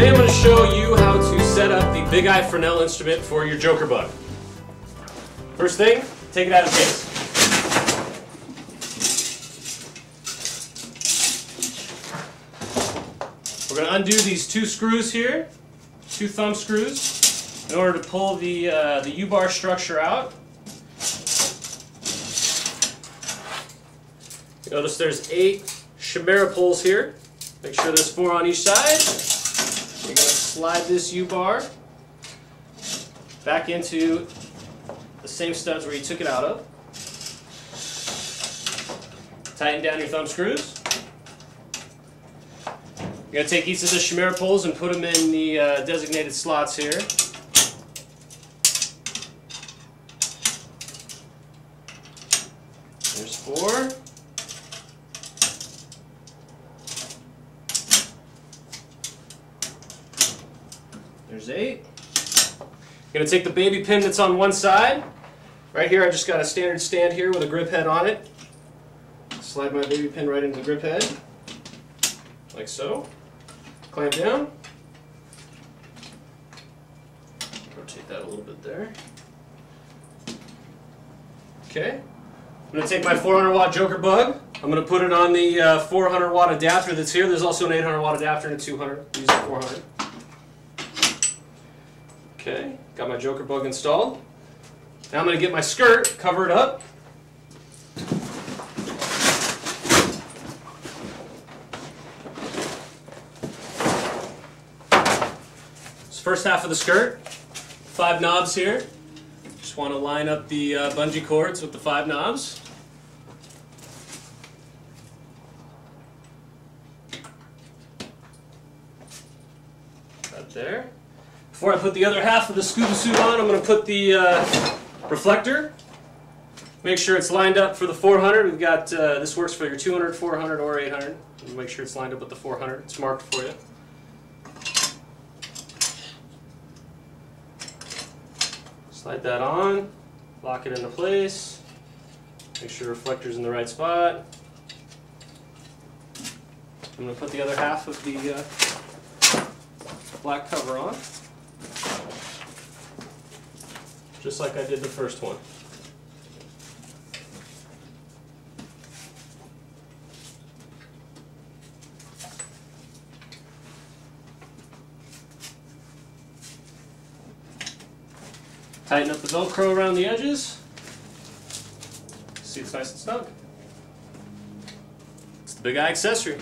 Today I'm going to show you how to set up the Big Eye Fresnel instrument for your Joker Bug. First thing, take it out of the case. We're going to undo these two screws here, two thumb screws, in order to pull the, uh, the U-bar structure out. Notice there's eight Chimera poles here. Make sure there's four on each side. You're going to slide this U-bar back into the same studs where you took it out of. Tighten down your thumb screws. You're going to take each of the Chimera poles and put them in the uh, designated slots here. There's four. There's eight. I'm going to take the baby pin that's on one side. Right here I just got a standard stand here with a grip head on it. Slide my baby pin right into the grip head. Like so. Clamp down. Rotate that a little bit there. Okay. I'm going to take my 400 watt Joker bug. I'm going to put it on the uh, 400 watt adapter that's here. There's also an 800 watt adapter and a 200. Use the 400. Okay, got my Joker bug installed. Now I'm going to get my skirt, cover it up. This first half of the skirt, five knobs here. Just want to line up the uh, bungee cords with the five knobs. Right there. Before I put the other half of the scuba suit on, I'm going to put the uh, reflector. Make sure it's lined up for the 400. We've got, uh, this works for your 200, 400, or 800. Make sure it's lined up with the 400. It's marked for you. Slide that on, lock it into place. Make sure the reflector's in the right spot. I'm going to put the other half of the uh, black cover on just like I did the first one. Tighten up the Velcro around the edges. See it's nice and snug. It's the Big Eye accessory.